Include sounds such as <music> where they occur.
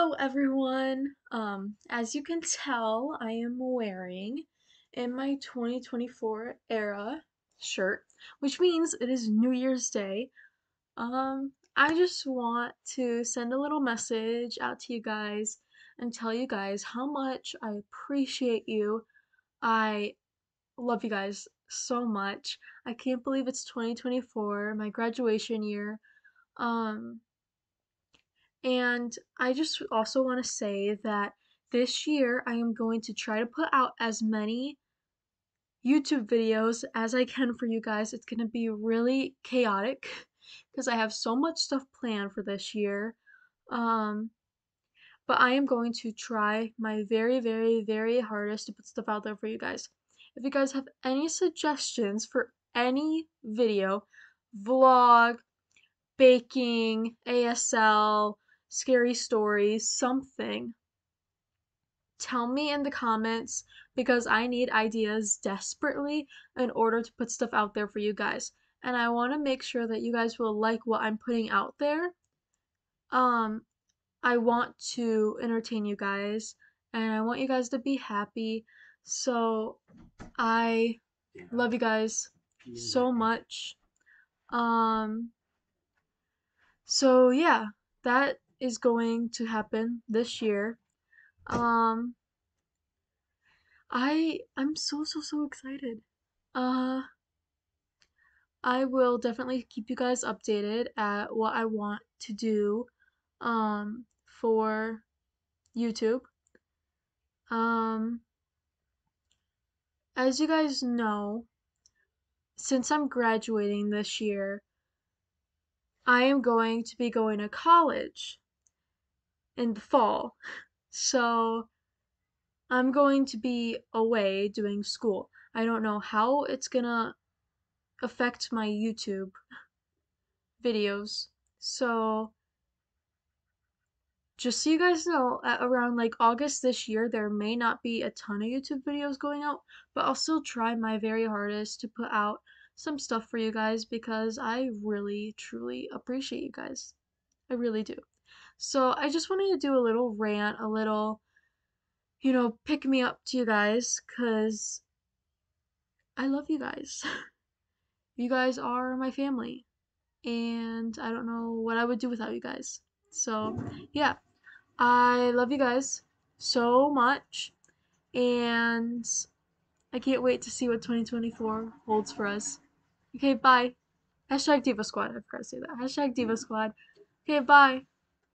Hello everyone. Um, as you can tell, I am wearing in my 2024 era shirt, which means it is New Year's Day. Um, I just want to send a little message out to you guys and tell you guys how much I appreciate you. I love you guys so much. I can't believe it's 2024, my graduation year. Um, and I just also want to say that this year I am going to try to put out as many YouTube videos as I can for you guys. It's going to be really chaotic <laughs> because I have so much stuff planned for this year. Um, but I am going to try my very, very, very hardest to put stuff out there for you guys. If you guys have any suggestions for any video, vlog, baking, ASL, scary stories, something. Tell me in the comments because I need ideas desperately in order to put stuff out there for you guys. And I want to make sure that you guys will like what I'm putting out there. Um, I want to entertain you guys and I want you guys to be happy. So I love you guys so much. Um, so yeah, that is going to happen this year. Um I I'm so so so excited. Uh I will definitely keep you guys updated at what I want to do um for YouTube. Um as you guys know, since I'm graduating this year, I am going to be going to college in the fall. So I'm going to be away doing school. I don't know how it's gonna affect my YouTube videos. So just so you guys know, around like August this year, there may not be a ton of YouTube videos going out, but I'll still try my very hardest to put out some stuff for you guys because I really, truly appreciate you guys. I really do. So I just wanted to do a little rant, a little, you know, pick me up to you guys, because I love you guys. <laughs> you guys are my family, and I don't know what I would do without you guys. So, yeah, I love you guys so much, and I can't wait to see what 2024 holds for us. Okay, bye. Hashtag Diva Squad. I forgot to say that. Hashtag Diva Squad. Okay, bye.